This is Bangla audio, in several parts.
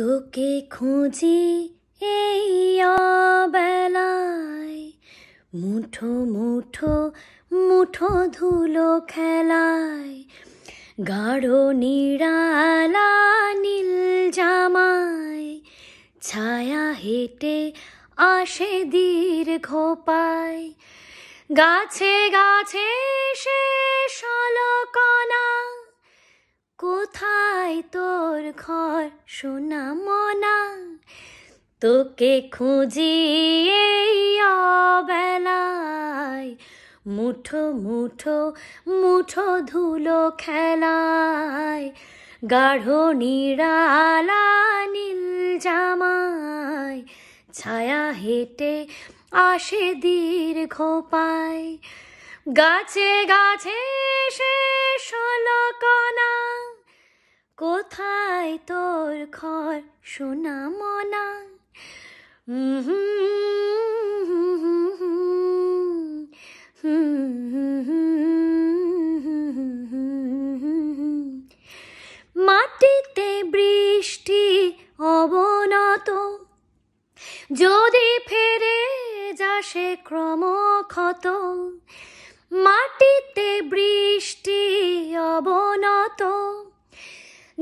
তোকে খুঁজি এই বেলায় মুঠো মুঠো মুঠো ধুলো খেলায়। গাঢ় নিরালা নীল জামায়। ছায়া হেঁটে আসে দীর্ঘ পায়। গাছে গাছে সে ঘর, সোনা মনা, তোকে খুঁজি এই বেলায় মুঠো মুঠো মুঠো ধুলো খেলায়, গাঢ় নিরালা নীল জামায়। ছায়া হেঁটে আসে দীর্ঘ পায়, গাছে গাছে সে কোথায় তোর ঘর সোনা মনা। মাটিতে বৃষ্টি অবনত। যদি ফেরে যাসে ক্রমক্ষত, মাটিতে বৃষ্টি অবনত।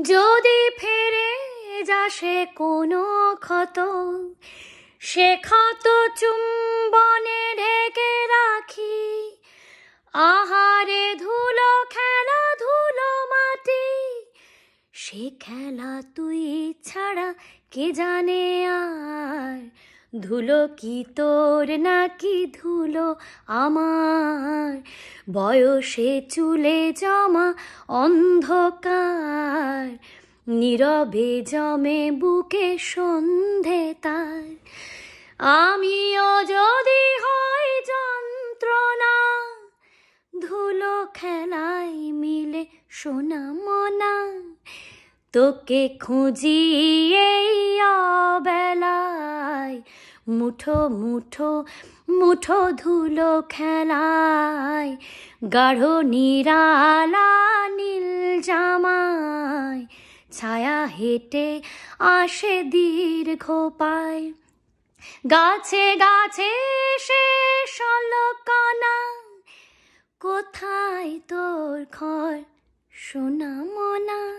যদি ফেরে যা সে কোনো ক্ষত, সে ক্ষত চুম্বনে ঢেকে রাখি। আহারে ধুলো, খেলা ধুলো মাটি, সে খেলা তুই ছাড়া কে জানে আর? ধুলো কি তোর নাকি ধুলো আমার? বয়সে চুলে জমা অন্ধকার, নীরবে জমে বুকে সন্ধে তার। আমিও যদি হয় যন্ত্রণা, ধুলো খেলায় মিলে সোনা মনা। তোকে খুঁজি এই বেলায় মুঠো মুঠো মুঠো ধুলো খেলায়, গাঢ় নিরালা নীল জামায়, ছায়া হেঁটে আসে দীর্ঘ পায়। গাছে গাছে সে সলকনা কোথায় তোর ঘর সোনা মনা?